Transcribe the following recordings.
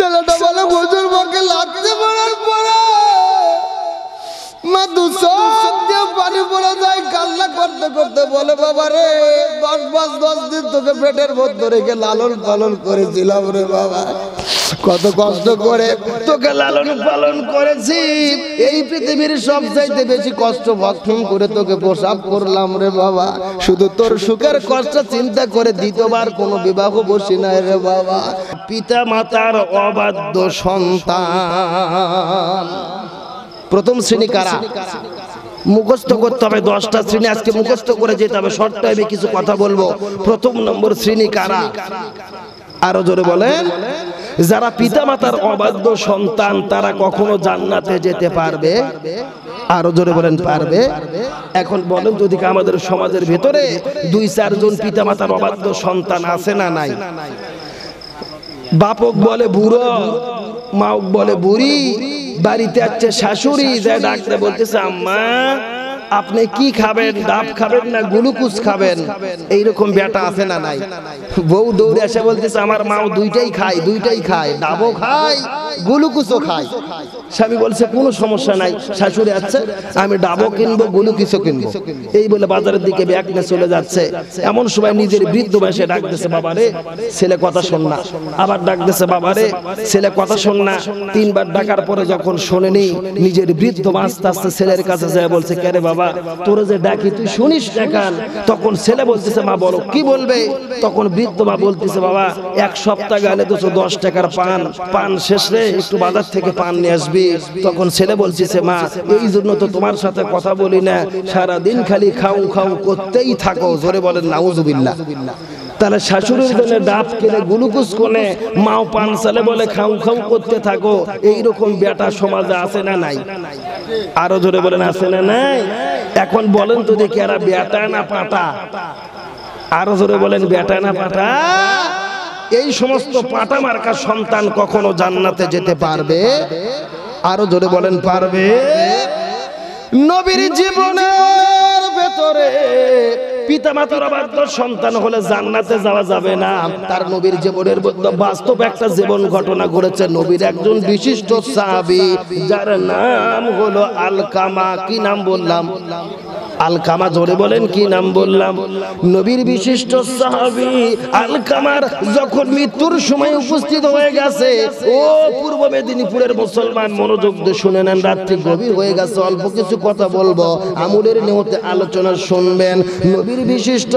ছেলেটা বলে হুজুর মাকে লাগতে পারার পরে। মা দু দিয়ে পানি পড়ে যায়, কান্না করতে করতে বলে, বাবা রে, দশ পাঁচ দশ দিন তোকে পেটের মধ্যে রেখে লালন পালন করেছিলাম রে বাবা। কত কষ্ট করে তোকে লালন পালন করেছি। এই পৃথিবীর সব চাইতে বেশি কষ্ট ভক্ষণ করে তোকে প্রসাব করলাম রে বাবা। শুধু তোর সুখের কষ্ট চিন্তা করে দ্বিতীয়বার কোনো বিবাহ বসি নাই রে বাবা। পিতা মাতার অবাধ্য সন্তান। প্রথম শ্রেণি কারা? মুখস্থ করতে হবে, দশটা শ্রেণি আজকে মুখস্থ করে যেতে হবে শর্ট টাইমে কিছু কথা বলব। প্রথম নম্বর শ্রেণি কারা? আরও জোরে বলেন। যারা পিতামাতার অবাধ্য সন্তান, তারা কখনো জান্নাতে যেতে পারবে? আরও জোরে বলেন, পারবে? এখন বলেন যদি আমাদের সমাজের ভেতরে দুই, চারজন পিতামাতার অবাধ্য সন্তান আছে না নাই? বাপক বলে বুড়ো, মাওক বলে বুড়ি, বাড়িতে আছে শাশুড়ি, যায় ডাকতে বলতেছে, আম্মা আপনি কি খাবেন ডাব খাবেন না গ্লুকোজ খাবেন? এইরকম বেটা আছে না নাই? বউ দৌড়ে এসে বলতেছে আমার মাও দুইটাই খায় দুইটাই খায় ডাবও খায় গ্লুকোজও খায়। স্বামী বলছে কোনো সমস্যা নাই শাশুড়ি আছে আমি ডাবও কিনবো গ্লুকোজও কিনবো। এই বলে বাজারের দিকে ব্যাগ নিয়ে চলে যাচ্ছে। এমন সময় নিজের বৃদ্ধ বয়সে ডাকতেছে বাবা রে ছেলে কথা শোন না। আবার ডাকতেছে বাবা রে ছেলে কথা শোন না। তিনবার ডাকার পরে যখন শোনেনি নিজের বৃদ্ধ আস্তে আস্তে ছেলের কাছে যায় বলছে কে রে বাবা, তোর যে ডাকি, তুই শুনিস না তখন ছেলে বলতেছে, মা, বলো, কি বলবে? তখন বৃদ্ধ মা বলতেছে, বাবা, এক সপ্তাহ গেলে তো দশ টাকার পান পান শেষ রে, একটু বাজার থেকে পান নিয়ে আসবি। তখন ছেলে বলতেছে, মা, এই জন্য তো তোমার সাথে কথা বলি না সারা দিন খালি খাও খাও, করতেই থাকো। জোরে বলেন, নাউজুবিল্লাহ। তাহলে শাশুড়ির জন্য ডাব কিনে গ্লুকোজ কোনে মাও পান সালে বলে খাও খাও করতে থাকো। এইরকম বেটা সমাজে আছে না নাই? আরও জোরে বলেন আছে না নাই? এখন বলেন তো দেখি এরা বেটা না পাটা? আরও জোরে বলেন বেটা না পাটা? এই সমস্ত পাটা মার্কা সন্তান কখনো জান্নাতে যেতে পারবে? আরও জোরে বলেন পারবে? নবীর জীবনের ভেতরে পিতা মাতার অবাধ্য সন্তান হলে জান্নাতে যাওয়া যাবে না। তার নবীর জীবনের বাস্তব একটা জীবন ঘটনা ঘটেছে। নবীর একজন বিশিষ্ট সাহাবী, যার নাম হলো আলকামা। কি নাম বললাম? আলকামা জোরে বলেন, কি নাম বললাম? নবীর বিশিষ্ট সাহাবী আলকামার যখন মৃত্যুর সময় উপস্থিত হয়ে গেছে, ও পূর্ব মেদিনীপুরের মুসলমান, মনোযোগ দিয়ে শুনে নেন, রাত্রি গভীর হয়ে গেছে, অল্প কিছু কথা বলব। আমুলের নিয়তে আলোচনা শুনবেন। নবীর বিশিষ্ট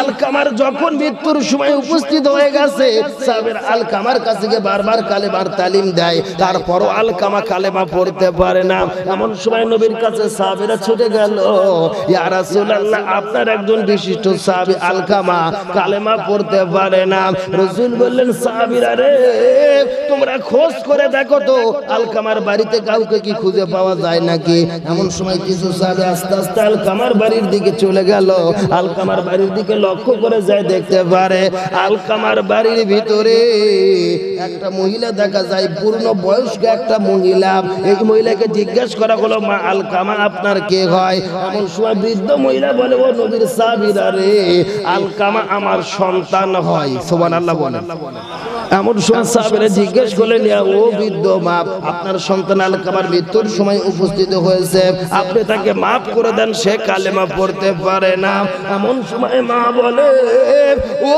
আলকামার যখন মৃত্যুর সময় উপস্থিত হয়ে গেছে, সাহাবের আলকামার কাছে গিয়ে বারবার কালেমার তালিম দেয়। তারপরও আলকামা কালেমা পড়তে পারে না। এমন সময় নবীর কাছে সাহাবেরা ছুটে গেল আপনার একজন বিশিষ্ট সাহাবী আলকামা কালেমা পড়তে পারে না। রাসূল বললেন, সাহাবীরা রে, তোমরা খোঁজ করে দেখো তো, আলকামার বাড়িতে কাউকে কি খুঁজে পাওয়া যায় নাকি? এমন সময় কিছু সাহাবী আস্তে আস্তে আলকামার বাড়ির দিকে চলে গেল। আলকামার বাড়ির দিকে লক্ষ্য করে যায়, দেখতে পারে আলকামার বাড়ির ভিতরে একটা মহিলা দেখা যায়, পূর্ণ বয়স্ক একটা মহিলা। এই মহিলাকে জিজ্ঞেস করা হলো, মা, আলকামা, আপনার কে হয়? এমন সময় বৃদ্ধ মহিলা বলে, ও নবীর সাবিরা রে, আলকামা আমার সন্তান হয়। সোমান আল্লাহ বলে এমন সময় সাহাবেরা জিজ্ঞেস করলেন ও বৃদ্ধ মা, আপনার সন্তান আলকামার মৃত্যুর সময় উপস্থিত হয়েছে। আপনি তাকে মাফ করে দেন, সে কালেমা পড়তে পারে না। এমন সময় মা বলে ও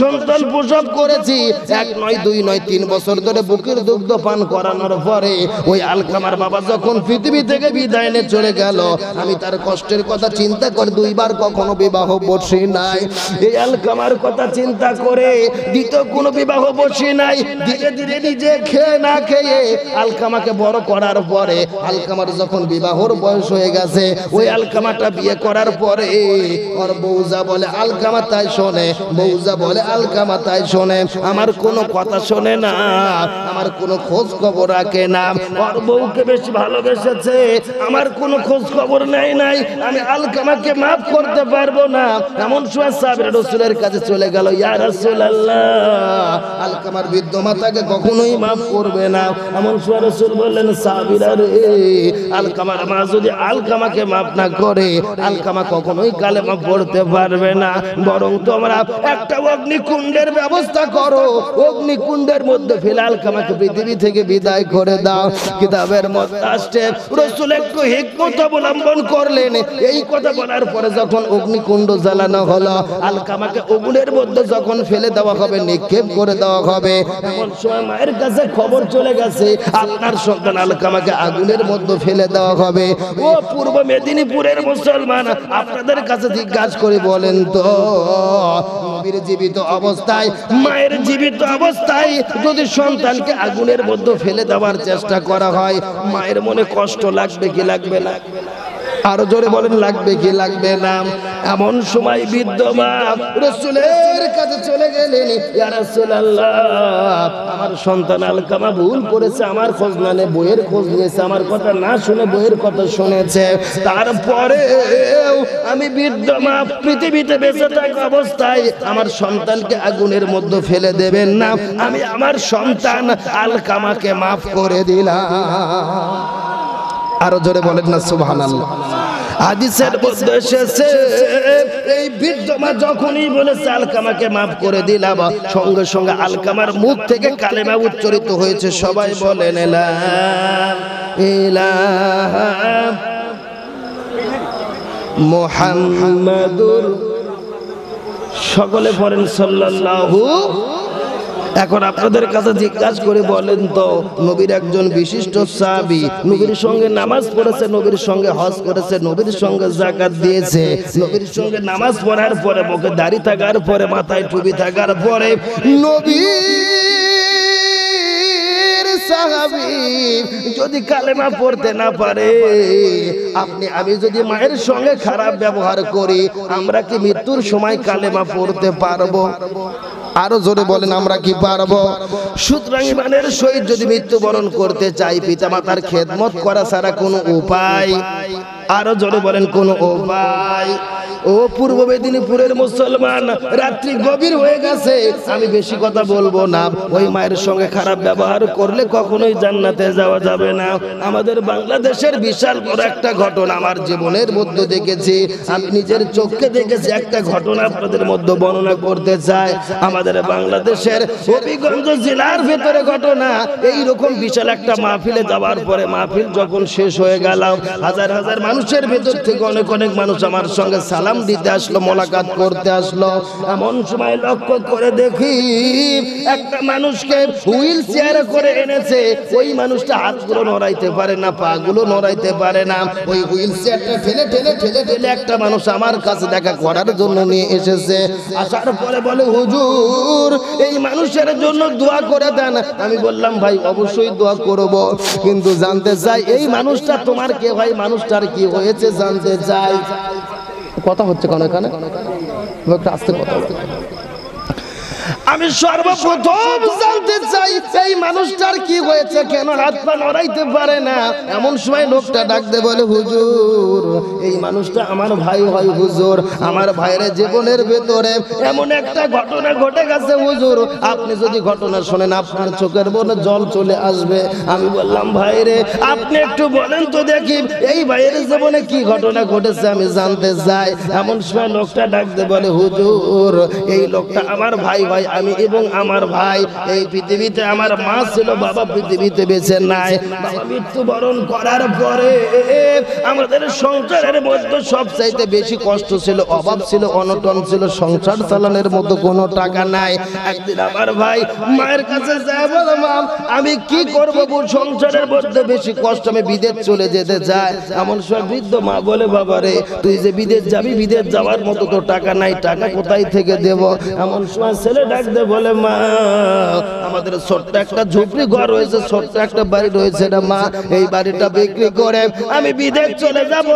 সন্তান প্রসব করেছি। এক নয়, দুই নয়, তিন বছর ধরে বুকের দুগ্ধ পান করানোর পরে ওই আলকামার বাবা যখন পৃথিবী থেকে বিদায় নিয়ে চলে গেল, আমি তার কষ্টের কথা চিন্তা করে দুইবার কখনো বিবাহ বসি নাই। এই আলকামার কথা চিন্তা করে দ্বিতীয় কোনো বিবাহ বসি নাই ধীরে ধীরে নিজে খেয়ে না খেয়ে আলকামাকে বড় করার পরে আলকামার যখন বিবাহর বয়স হয়ে গেছে ওই আলকামাটা বিয়ে করার পরে ওর বউজা বলে আলকামা তাই শোনে। বউজা বলে আলকামা তাই শোনে। আমার কোনো কথা শোনে না আমার কোনো খোঁজ খবর রাখে না। ওর বউকে বেশি ভালোবেসেছে আমার কোনো খোঁজ খবর নেই নাই। আমি আলকামাকে মাফ করতে পারব না। এমন সময় সাবির রসুলের কাছে চলে গেল ইয়া রাসূলুল্লাহ। আলকামার বৃদ্ধ মাতাকে কখনোই মাফ করবে না। এমন সময় রসুল বললেন সাবিরা রে, আলকামার, মা যদি আলকামাকে মাফ না করে, আলকামা কখনোই কালেমা পড়তে পারবে না। বরং তোমরা একটা অগ্নিকুণ্ডের ব্যবস্থা করো। অগ্নিকুণ্ডের মধ্যে ফেলে আলকামাকে পৃথিবী থেকে বিদায় করে দাও। কিতাবের মধ্যে আসছে, রসুল একটু হিকমত অবলম্বন করলেন। এই কথা বলার পরে যখন অগ্নিকুণ্ড জ্বালানো হলো, আলকামাকে আগুনের মধ্যে যখন ফেলে দেওয়া হবে, নিক্ষেপ করে দেওয়া হবে। এমন সময় মায়ের কাছে খবর চলে গেছে, আপনার সন্তান আলকামাকে আগুনের মধ্যে ফেলে দেওয়া হবে। ও পূর্ব মেদিনীপুরের মুসলমান, আপনাদের কাছে জিজ্ঞাসা করে বলেন তো জীবিত অবস্থায়, মায়ের জীবিত অবস্থায় যদি সন্তানকে আগুনের মধ্যে ফেলে দেওয়ার চেষ্টা করা হয়, মায়ের মনে কষ্ট লাগবে কি লাগবে না? আরও জোরে বলেন, লাগবে কি লাগবে না? এমন সময় বৃদ্ধ মা রসুলের কাছে চলে গেলেন আমার সন্তান আলকামা ভুল করেছে, আমার খোঁজ না, বইয়ের খোঁজ নিয়েছে, আমার কথা না শুনে বইয়ের কথা শুনেছে। তারপরে আমি বৃদ্ধ মা পৃথিবীতে বেঁচে থাকা অবস্থায় আমার সন্তানকে আগুনের মধ্যে ফেলে দেবেন না, আমি আমার সন্তান আলকামাকে মাফ করে দিলাম। আরও জোরে বলেন না, সুবহানাল্লাহ। হাদিসের এসেছে, এই বৃদ্ধ মা যখনই বলেছে, আলকামাকে মাফ করে সঙ্গে সঙ্গে আলকামার মুখ থেকে উচ্চারিত হয়েছে, সবাই বলেন সকলে পড়েন সাল্লাল্লাহু এখন আপনাদের কাছে জিজ্ঞাসা করে বলেন তো, নবীর একজন বিশিষ্ট সাহাবি, নবীর সঙ্গে নামাজ পড়েছে, নবীর সঙ্গে হজ করেছে, নবীর সঙ্গে জাকাত দিয়েছে। নবীর সঙ্গে নামাজ পড়ার পরে, মুখে দাড়ি থাকার পরে, মাথায় টুপি থাকার পরে, নবীর সাহাবী যদি কালেমা পড়তে না পারে, আপনি, আমি যদি মায়ের সঙ্গে খারাপ ব্যবহার করি, আমরা কি মৃত্যুর সময় কালেমা পড়তে পারব? আরও জোরে বলেন, আমরা কি পারব? সুতরাং সহিত যদি মৃত্যুবরণ করতে চাই পিতা মাতার খেদমত করা ছাড়া কোনো উপায়। আরও জোরে বলেন, কোন উপায়। ও পূর্ব মেদিনীপুরের মুসলমান, রাত্রি গভীর হয়ে গেছে, আমি বেশি কথা বলব না। ওই মায়ের সঙ্গে খারাপ ব্যবহার করলে কখনোই জান্নাতে যাওয়া যাবে না। আমাদের বাংলাদেশের বিশাল বড় একটা ঘটনা আমার জীবনের মধ্যে দেখেছি। আমি নিজের চোখে দেখেছি, একটা ঘটনা আপনাদের মধ্যে বর্ণনা করতে চাই। আমাদের বাংলাদেশের হবিগঞ্জ জেলার ভেতরে ঘটনা এই রকম বিশাল একটা মাহফিলে যাওয়ার পরে মাহফিল যখন শেষ হয়ে গেল, হাজার হাজার মানুষের ভেতর থেকে অনেক অনেক মানুষ আমার সঙ্গে সালাম দিতে আসলো, মোলাকাত করতে আসলো। এমন সময় লক্ষ্য করে দেখি, একটা মানুষকে হুইল চেয়ারে করে এনেছে। ওই মানুষটা হাতগুলো নড়াইতে পারে না পা গুলো নড়াইতে পারে না। ওই হুইল চেয়ারটা ঠেলে ঠেলে ঠেলে ঠেলে একটা মানুষ আমার কাছে দেখা করার জন্য নিয়ে এসেছে। আসার পরে বলে, হুজুর, এই মানুষের জন্য দোয়া করে দেন। আমি বললাম, ভাই, অবশ্যই দোয়া করব, কিন্তু জানতে চাই, এই মানুষটা তোমার কে ভাই? মানুষটার কি হয়েছে জানতে চাই। কথা হচ্ছে কেন এখানে? আস্তে কথা। আমি সর্বপ্রথম জানতে চাই এই মানুষটার কি হয়েছে? কেন হাত পা নড়াইতে পারে না? এমন সময় লোকটা ডাকতে বলে হুজুর এই মানুষটা আমার ভাই হয় হুজুর। আমার ভাইয়ের জীবনের ভেতরে এমন একটা ঘটনা ঘটে গেছে হুজুর। আপনি যদি ঘটনা শোনেন আপনার চোখের বনে জল চলে আসবে। আমি বললাম ভাইরে আপনি একটু বলেন তো দেখি এই ভাইয়ের জীবনে কি ঘটনা ঘটেছে আমি জানতে চাই। এমন সময় লোকটা ডাকতে বলে হুজুর এই লোকটা আমার ভাই ভাই আমি এবং আমার ভাই এই পৃথিবীতে আমার মা ছিল, বাবা পৃথিবীতে বেঁচে নাই। বাবা মৃত্যুবরণ করার পরে আমাদের সংসারের মধ্যে সবচাইতে বেশি কষ্ট ছিল, অভাব ছিল, অনটন ছিল, সংসার চালানোর মতো কোনো টাকা নাই। একদিন আমার ভাই মায়ের কাছে আমি কি করব সংসারের মধ্যে বেশি কষ্ট, আমি বিদেশ চলে যেতে চাই। এমন সময় বৃদ্ধ মা বলে, বাবা রে, তুই যে বিদেশ যাবি, বিদেশ যাওয়ার মতো তো টাকা নাই, টাকা কোথায় থেকে দেব? এমন সময় ছেলে বলে, মা, আমাদের ছোট্ট একটা ঝুপড়ি ঘর রয়েছে, ছোট্ট একটা বাড়ি রয়েছে না মা, এই বাড়িটা বিক্রি করে আমি বিদেশ চলে যাব।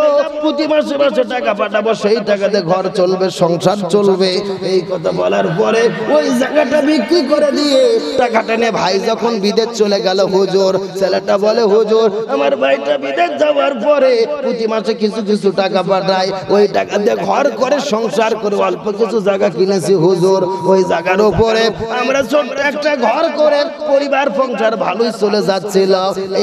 প্রতি মাসে মাসে টাকা পাঠাবো, সেই টাকাতে ঘর চলবে, সংসার চলবে। এই কথা বলার পরে ওই জায়গাটা বিক্রি করে দিয়ে টাকাটা ভাই যখন বিদেশ চলে গেল, হুজুর, ছেলেটা বলে, হুজুর, আমার ভাইটা বিদেশ যাওয়ার পরে প্রতি মাসে কিছু কিছু টাকা পাঠায়। ওই টাকা দিয়ে ঘর করে, সংসার করে অল্প কিছু জায়গা কিনেছি, হুজুর। ওই জায়গার পরে আমরা ছোট্ট একটা ঘর করে পরিবার সংসার ভালোই চলে যাচ্ছিল।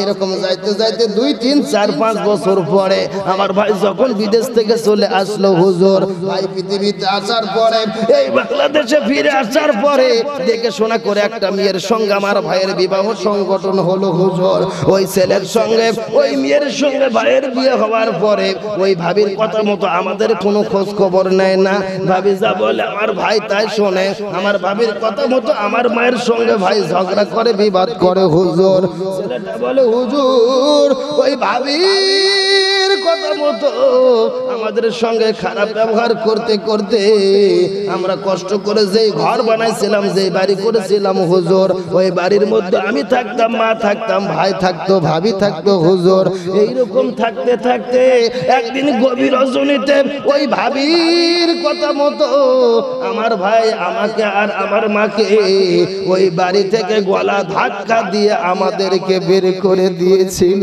এরকম যাইতে যাইতে দুই তিন চার পাঁচ বছর পরে আমার ভাই যখন বিদেশ থেকে চলে আসলো হুজুর ভাই পৃথিবীতে আসার পরে এই বাংলাদেশে ফিরে আসার পরে দেখে শোনা করে একটা মেয়ের সঙ্গে আমার ভাইয়ের বিবাহ সংগঠন হলো হুজুর। ওই ছেলের সঙ্গে ওই মেয়ের সঙ্গে ভাইয়ের বিয়ে হওয়ার পরে ওই ভাবির কথা মতো আমাদের কোনো খোঁজ খবর নেয় না। ভাবি যা বলে আমার ভাই তাই শোনে আমার ভাবির কথা মতো আমার মায়ের সঙ্গে ভাই ঝগড়া করে বিবাদ করে হুজুর। ছেলেটা বলে হুজুর ওই ভাবির কথা মতো আমাদের সঙ্গে খারাপ ব্যবহার করতে করতে আমরা কষ্ট করে যেই ঘর বানাইছিলাম, যেই বাড়ি করেছিলাম, হুজুর, ওই বাড়ির মধ্যে আমি থাকতাম, মা থাকতাম, ভাই থাকতো, ভাবি থাকতো, হুজুর। এইরকম থাকতে থাকতে একদিন গভীর রজনীতে ওই ভাবির কথা মতো আমার ভাই আমাকে আর আমার মাকে ওই বাড়ি থেকে গলা ধাক্কা দিয়ে আমাদেরকে বের করে দিয়েছিল।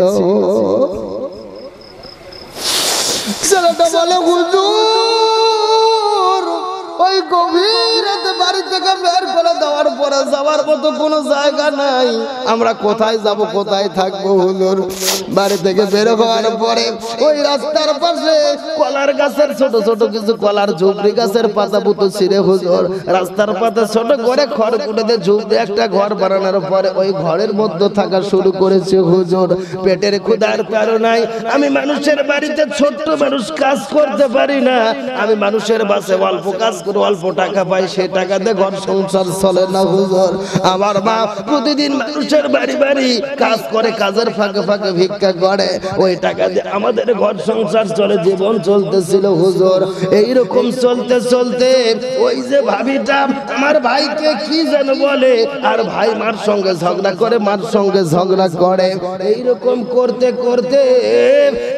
ছেলেটা বলে হুজুর ওই গভীর রাতে বাড়ি থেকে বের করে পরে যাওয়ার মতো কোনো জায়গা নাই। আমরা কোথায় যাব, কোথায় থাকব হুজুর? বাড়ি থেকে বের হওয়ার পরে ওই রাস্তার পাশে কলার গাছের ছোট ছোট কিছু কলার ঝুপড়ি গাছের পাতা পুতো ছিঁড়ে হুজুর। রাস্তার পাতে ছোট করে খড় কুটেতে ঝুপড়ি একটা ঘর বানানোর পরে ওই ঘরের মধ্যে থাকা শুরু করেছে হুজুর। পেটের ক্ষুধার কারও নাই। আমি মানুষের বাড়িতে ছোট্ট মানুষ কাজ করতে পারি না। আমি মানুষের বাসে অল্প কাজ করে অল্প টাকা পাই সেই টাকা দিয়ে ঘর সংসার চলে না হুজুর, আমার মা প্রতিদিন মানুষের বাড়ি বাড়ি কাজ করে, কাজের ফাঁকে ফাঁকে ভিক্ষা করে। ওই টাকা দিয়ে আমাদের ঘর সংসার চলে, জীবন চলতেছিল হুজুর। এইরকম চলতে চলতে ওই যে ভাবিটা, আমার ভাইকে কি যেন বলে, আর ভাই মার সঙ্গে ঝগড়া করে, মার সঙ্গে ঝগড়া করে। এইরকম করতে করতে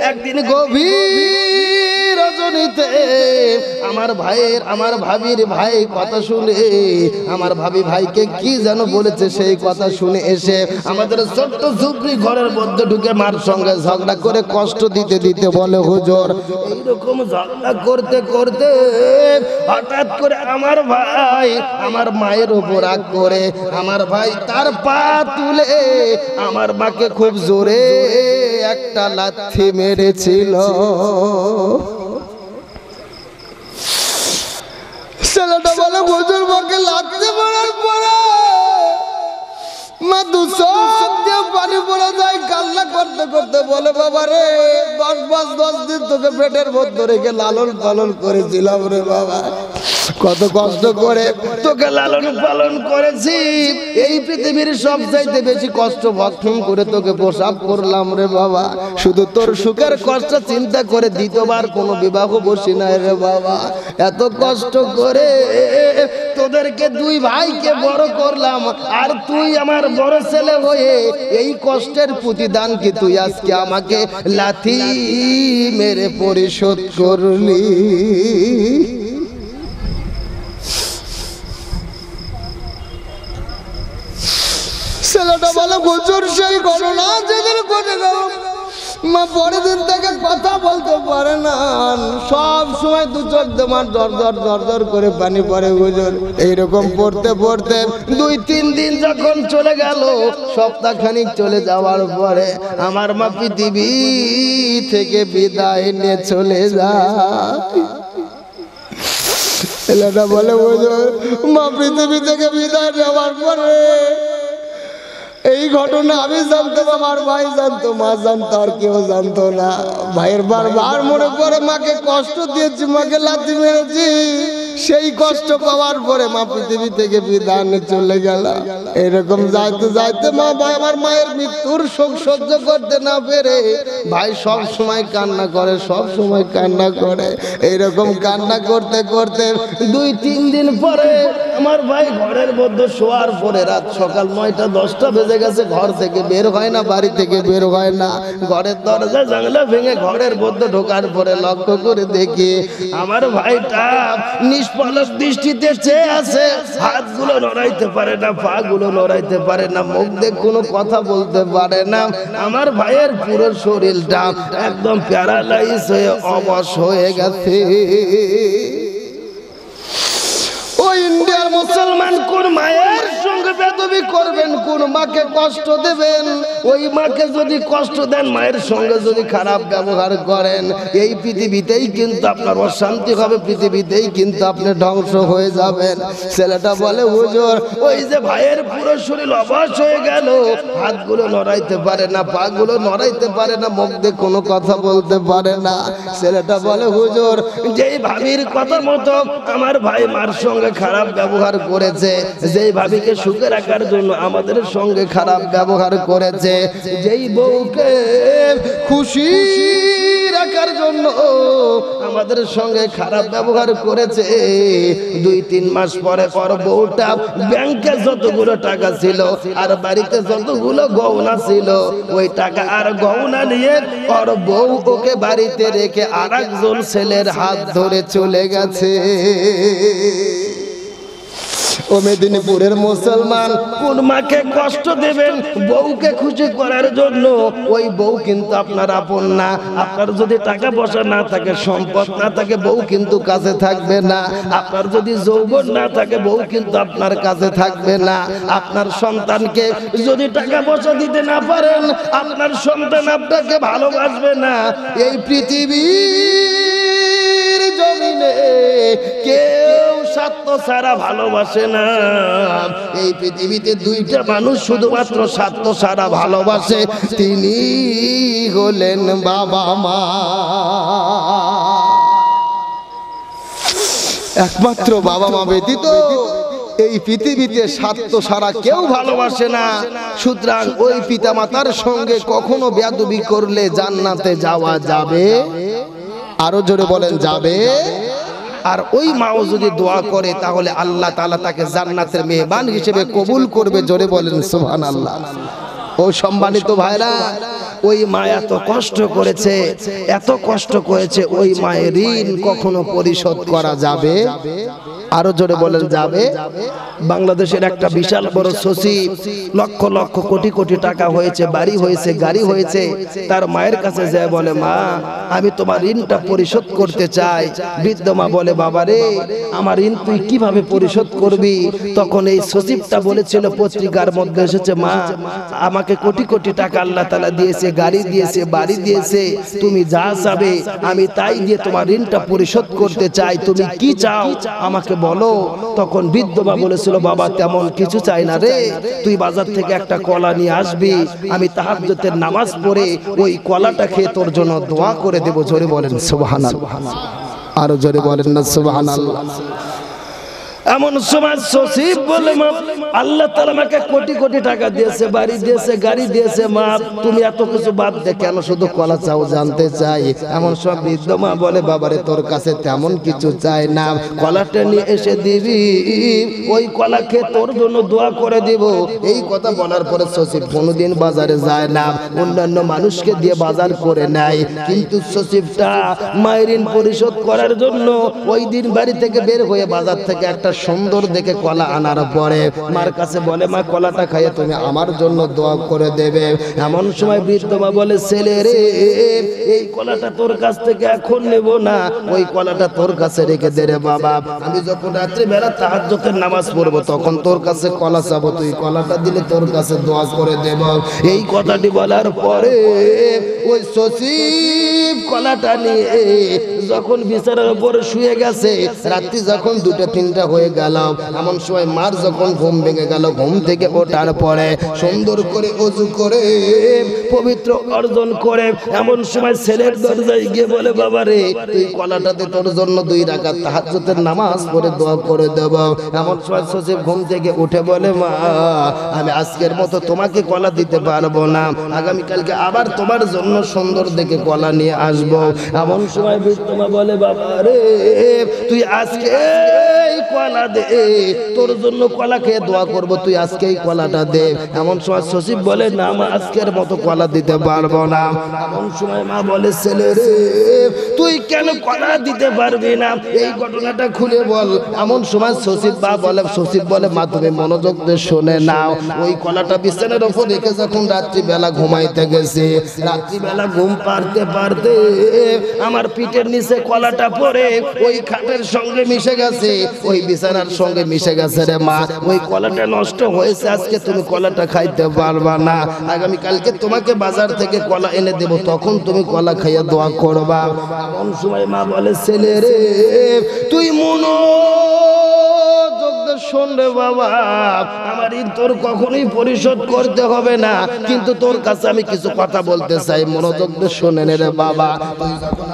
একদিন গভীর রজনীতে আমার ভাইয়ের, আমার ভাবির ভাই কথা শুনে, আমার ভাবি ভাইকে কি যেন বলেছে সেই কথা শুনে এসে আমাদের ছোট্ট ঝুপড়ি ঘরের মধ্যে ঢুকে মার সঙ্গে ঝগড়া করে কষ্ট দিতে দিতে বলে, হুজুর, এইরকম ঝগড়া করতে করতে হঠাৎ করে আমার ভাই, আমার মায়ের উপর রাগ করে, আমার ভাই তার পা তুলে আমার মাকে খুব জোরে একটা লাথি মেরেছিল। করতে বলে বাবা রে দশ পাঁচ দশ দিন তোকে পেটের মধ্যে রেখে লালন পালন করেছিলাম রে বাবা। কত কষ্ট করে তোকে লালন পালন করেছি। এই পৃথিবীর সব চাইতে বেশি কষ্ট ভক্ষণ করে তোকে প্রসাব করলাম রে বাবা। শুধু তোর সুখের কষ্ট চিন্তা করে দ্বিতীয়বার কোনো বিবাহ বসি নাই রে বাবা। এত কষ্ট করে তোদেরকে দুই ভাইকে বড় করলাম, আর তুই আমার বড় ছেলে হয়ে এই কষ্টের প্রতিদান কি তুই আজকে আমাকে লাথি মেরে পরিশোধ করলি। ছেলেটা বলে হুজুর সেই ঘটনা যেদিন ঘটে গেল। মা পরের দিন থেকে কথা বলতে পারে না। সব সময় দু চোখ তোমার দর দর করে পানি পড়ে হুজুর। এইরকম পড়তে পড়তে দুই তিন দিন যখন চলে গেল সপ্তাহ খানিক চলে যাওয়ার পরে আমার মা পৃথিবী থেকে বিদায় নিয়ে চলে যায়। ছেলেটা বলে হুজুর, মা পৃথিবী থেকে বিদায় নেওয়ার পরে এই ঘটনা আমি জানতাম, আমার ভাই জানতো, মা জানতো, আর কেউ জানতো না। ভাইয়ের বারবার মনে করে মাকে কষ্ট দিয়েছি, মাকে লাথি মেরেছি। সেই কষ্ট পাওয়ার পরে মা পৃথিবী থেকে বিধান চলে গেল। এরকম যাইতে যাইতে মা ভাই আমার মায়ের মৃত্যুর শোক সহ্য করতে না পেরে ভাই সব সময় কান্না করে, সব সময় কান্না করে। এইরকম কান্না করতে করতে দুই, তিন দিন পরে আমার ভাই ঘরের মধ্যে শোয়ার পরে রাত সকাল নয়টা, দশটা বেজে গেছে, ঘর থেকে বের হয় না, বাড়ি থেকে বের হয় না। ঘরের দরজা, জানলা ভেঙে ঘরের মধ্যে ঢোকার পরে লক্ষ্য করে দেখি আমার ভাইটা পারে না, মুখ দিয়ে কোনো কথা বলতে পারে না। আমার ভাইয়ের পুরো শরীরটা একদম প্যারালাইজ হয়ে অবশ হয়ে গেছে। ও ইন্ডিয়ার মুসলমান কোন মায়ের বেদবি করবেন, কোন মাকে কষ্ট দেবেন? ওই মাকে যদি কষ্ট দেন, মায়ের সঙ্গে যদি খারাপ ব্যবহার করেন, এই পৃথিবীতেই কিন্তু আপনার অশান্তি হবে, পৃথিবীতেই কিন্তু আপনি ধ্বংস হয়ে যাবেন। ছেলেটা বলে, হুজুর, ওই যে ভাইয়ের পুরো শরীর অবাস হয়ে গেল। হাতগুলো নড়াইতে পারে না, পাগুলো নড়াইতে পারে না, মুখ দিয়ে কোনো কথা বলতে পারে না। ছেলেটা বলে, হুজুর, যেই ভাবির কথা মতো আমার ভাই মার সঙ্গে খারাপ ব্যবহার করেছে, যেই ভাবিকে সুখে রাখার জন্য আমাদের সঙ্গে খারাপ ব্যবহার করেছে। যেই বউকে খুশি রাখার জন্য আমাদের সঙ্গে খারাপ ব্যবহার করেছে, দুই তিন মাস পরে পর বউটা ব্যাংকে যতগুলো টাকা ছিল আর বাড়িতে যতগুলো গহনা ছিল, ওই টাকা আর গহনা নিয়ে ওর বউ ওকে বাড়িতে রেখে আর একজন ছেলের হাত ধরে চলে গেছে। ও মেদিনীপুরের মুসলমান। কোন মাকে কষ্ট দেবেন বউকে খুশি করার জন্য? ওই বউ কিন্তু আপনার আপন না। আপনার যদি টাকা পয়সা না থাকে, সম্পদ না থাকে, বউ কিন্তু কাছে থাকবে না। আপনার যদি যৌবন না থাকে, বউ কিন্তু আপনার কাছে থাকবে না। আপনার সন্তানকে যদি টাকা পয়সা দিতে না পারেন, আপনার সন্তান আপনাকে ভালোবাসবে না। এই পৃথিবীর জমিনে কেউ স্বার্থ ছাড়া ভালোবাসে না। এই পৃথিবীতে দুইটা মানুষ শুধুমাত্র স্বার্থ ছাড়া ভালোবাসে। তিনি হলেন বাবা মা। একমাত্র বাবা মা ব্যতীত এই পৃথিবীতে স্বার্থ সারা কেউ ভালোবাসে না। সুতরাং ওই পিতামাতার সঙ্গে কখনো বেয়াদবি করলে জান্নাতে যাওয়া যাবে? আরও জোরে বলেন, যাবে? আর ওই মাও যদি দোয়া করে, তাহলে আল্লাহ তালা তাকে জান্নাতের মেহমান হিসেবে কবুল করবে, জোরে বলেন সোহান আল্লাহ ও সম্মানিত ভাইরা, ওই মা এত কষ্ট করেছে, এত কষ্ট করেছে, ওই মায়ের ঋণ কখনো পরিশোধ করা যাবে? আরও জোরে বলেন যাবে। বাংলাদেশের একটা বিশাল বড় সচিব লক্ষ লক্ষ কোটি কোটি টাকা হয়েছে বাড়ি হয়েছে গাড়ি হয়েছে তার মায়ের কাছে যায় বলে মা আমি তোমার ঋণটা পরিশোধ করতে চাই। বৃদ্ধ মা বলে বাবা রে আমার ঋণ তুই কীভাবে পরিশোধ করবি? তখন এই সচিবটা বলেছিল পত্রিকার মধ্যে এসেছে মা আমাকে কোটি কোটি টাকা আল্লাহ তালা দিয়েছে গাড়ি দিয়েছে বাড়ি দিয়েছে তুমি যা চাবে আমি তাই দিয়ে তোমার ঋণটা পরিশোধ করতে চাই তুমি কি চাও আমাকে বলো, তখন বৃদ্ধ বা বলেছিল, বাবা, তেমন কিছু চাই না রে। তুই বাজার থেকে একটা কলা নিয়ে আসবি। আমি তাহাজ্জুদের নামাজ পড়ে ওই কলাটা খেয়ে তোর জন্য দোয়া করে দেবো। জোরে বলেন, সুবহানাল্লাহ। আরও জোরে বলেন না, সুবহানাল্লাহ। এমন সময় সচিব বলে, মা, আল্লাহ তালা আমাকে কোটি কোটি টাকা দিয়েছে, বাড়ি দিয়েছে, গাড়ি দিয়েছে। মা, তুমি এত কিছু বাদ দে, কেন শুধু কলা চাও জানতে চাই? এমন সব বৃদ্ধ মা বলে, বাবারে, তোর কাছে তেমন কিছু চাই না। কলাটা নিয়ে এসে দিবি, ওই কলা খেয়ে তোর জন্য দোয়া করে দিব। এই কথা বলার পরে সচিব কোনোদিন বাজারে যায় না। অন্যান্য মানুষকে দিয়ে বাজার করে নেয়। কিন্তু সচিবটা মায়ের পরিশোধ করার জন্য ওই দিন বাড়ি থেকে বের হয়ে বাজার থেকে একটা সুন্দর দেখে কলা আনার পরে মার কাছে বলে, মা, কলাটা খাইয়ে তুমি আমার জন্য দোয়া করে দেবে। এমন সময় বৃদ্ধ মা বলে, ছেলে রে, এই কলাটা তোর কাছ থেকে এখন নেব না। ওই কলাটা তোর কাছে রেখে দে রে বাবা। আমি যখন রাত্রি বেলা তাহাজ্জুদের নামাজ পড়ব, তখন তোর কাছে কলা চাবো, তুই কলাটা দিলে তোর কাছে দোয়া করে দেব। এই কথাটি বলার পরে ওই সচিব কলাটা নিয়ে যখন বিছানার উপরে শুয়ে গেছে, রাত্রি যখন দুটো তিনটা হয়ে গেল এমন সময় মার যখন ঘুম ভেঙে গেল, ঘুম থেকে ওঠার পরে সুন্দর করে করে, পবিত্র অর্জন করে, এমন সময় ছেলের দরজায় গিয়ে বলে, বাবা রে, তুই কলাটাতে তোর জন্য দুই তাহাজ্জুদের নামাজ দোয়া করে দেব। এমন সময় সচিব ঘুম থেকে উঠে বলে, মা, আমি আজকের মতো তোমাকে কলা দিতে পারব না। আগামীকালকে আবার তোমার জন্য সুন্দর দেখে কলা নিয়ে আসব। এমন সময় বৃদ্ধমা বলে, বাবা রে, তুই আজকে এই কলা দে তোর জন্য কলা খেয়ে দোয়া করব, তুই আজকে এই কলাটা দে। এমন সময় সচিব বলে, না, মা, আজকের মতো কলা দিতে পারব না। এমন সময় মা বলে, ছেলে রে, তুই কেন কলা দিতে পারবি না? এই ঘটনাটা খুলে বল। এমন সময় সচিব বা বলে, সচিব বলে, মা, তুমি মনোযোগ দিয়ে শুনে নাও। ওই কলাটা বিছানার ওপর রেখে যখন রাত্রিবেলা ঘুমাইতে গেছে, রাত্রিবেলা ঘুম পারতে পারতে আমার পিঠের নিচে কলাটা পরে ওই খাটের সঙ্গে মিশে গেছে। ওই বিছানার সঙ্গে মিশে গেছে রে মা। ওই কলাটা নষ্ট হয়েছে, আজকে তুমি কলাটা খাইতে পারবা না। আগামী কালকে তোমাকে বাজার থেকে কলা এনে দেব, তখন তুমি কলা খাইয়া দোয়া করবা। এমন সময় মা বলে, ছেলে রে, তুই মনো বাবা, আমার তোর কখনোই পরিশোধ করতে হবে না। কিন্তু তোর কাছে আমি কিছু কথা বলতে চাই রে বাবা।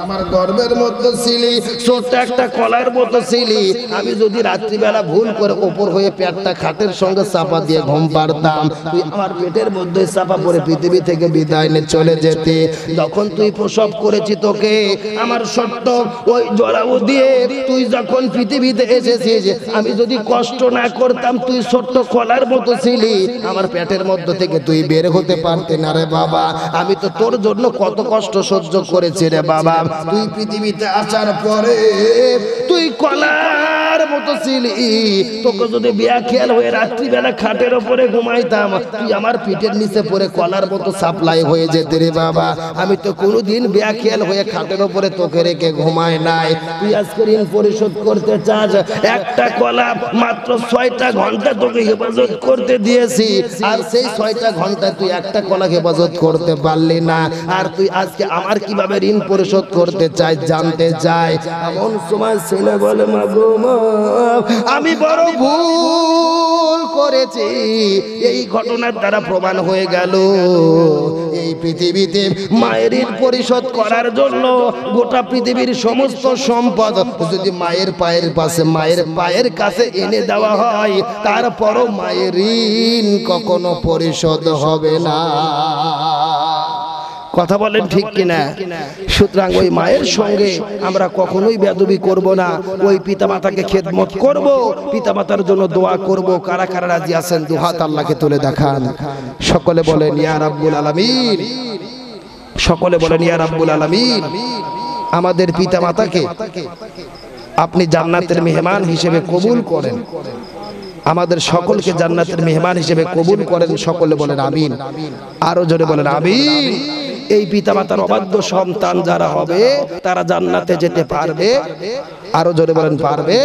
আমার গর্বের ছিলি একটা কলার মতো ছিলি, আমি যদি রাত্রিবেলা ভুল করে ওপর হয়ে পেটটা খাটের সঙ্গে চাপা দিয়ে ঘুম পারতাম তুই আমার পেটের মধ্যে চাপা পড়ে পৃথিবী থেকে বিদায় নিয়ে চলে যেতে। যখন তুই প্রসব করেছি তোকে, আমার সত্য ওই জড়াবু দিয়ে তুই যখন পৃথিবীতে এসেছিস, আমি যদি কষ্ট না করতাম, তুই ছোট্ট কলার মতো ছিলি। আমার পেটের মধ্য থেকে তুই বের হতে পারতে না রে বাবা। আমি তো তোর জন্য কত কষ্ট সহ্য করেছি রে বাবা। তুই পৃথিবীতে আসার পরে তুই কলার মতো ছিলি। তোকে যদি বিয়া খেয়াল হয়ে রাত্রিবেলা খাটের ওপরে ঘুমাইতাম, তুই আমার পিঠের নিচে পড়ে কলার মতো সাপ্লাই হয়ে যেতে রে বাবা। আমি তো কোনোদিন বিয়া খেয়াল হয়ে খাটের ওপরে তোকে রেখে ঘুমায় নাই। তুই আজকে ঋণ পরিশোধ করতে চাস, একটা কলা মাত্র ছয়টা ঘণ্টা তোকে হেফাজত করতে দিয়েছি। আর সেই ছয়টা ঘণ্টা তুই একটা কলা হেফাজত করতে পারলি না। আর তুই আজকে আমার কীভাবে ঋণ পরিশোধ করতে চাই, জানতে চাই। এমন সময় ছেলে বলে, মা গো আমি বড় ভুল করেছি। এই ঘটনার দ্বারা প্রমাণ হয়ে গেল। এই পৃথিবীতে মায়ের ঋণ পরিশোধ করার জন্য গোটা পৃথিবীর সমস্ত সম্পদ যদি মায়ের পায়ের পাশে, মায়ের পায়ের কাছে এনে দেওয়া হয়, তারপরও মায়ের ঋণ কখনো পরিশোধ হবে না। কথা বলেন ঠিক কিনা? সুতরাং ওই মায়ের সঙ্গে আমরা কখনোই বেদবি করব না। ওই পিতামাতাকে খেদমত করব, পিতামাতার জন্য দোয়া করব। কারা কারা রাজি আছেন, দুহাত আল্লাহকে তুলে দেখান। সকলে বলেন, ইয়া রাব্বুল আলামিন। সকলে বলেন, ইয়া রাব্বুল আলামিন। আমাদের পিতামাতাকে আপনি জান্নাতের মেহমান হিসেবে কবুল করেন। আমাদের সকলকে জান্নাতের মেহমান হিসেবে কবুল করেন, সকলে বলেন আমিন। আরও জোরে বলেন আমিন। এই পিতা মাতার অবাধ্য সন্তান যারা হবে, তারা জান্নাতে যেতে পারবে। আরও জোরে বলেন পারবে।